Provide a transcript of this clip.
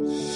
you